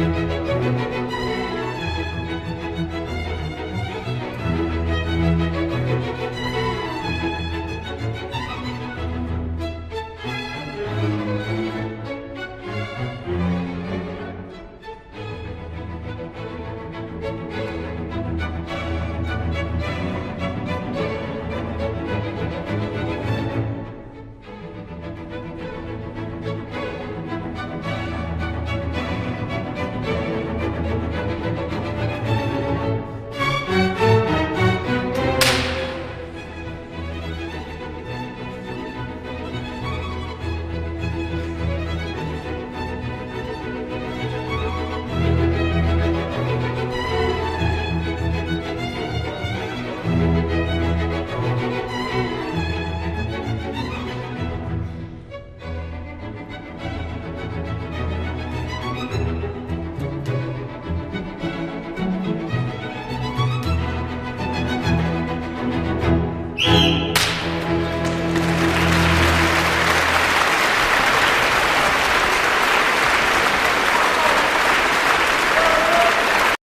Música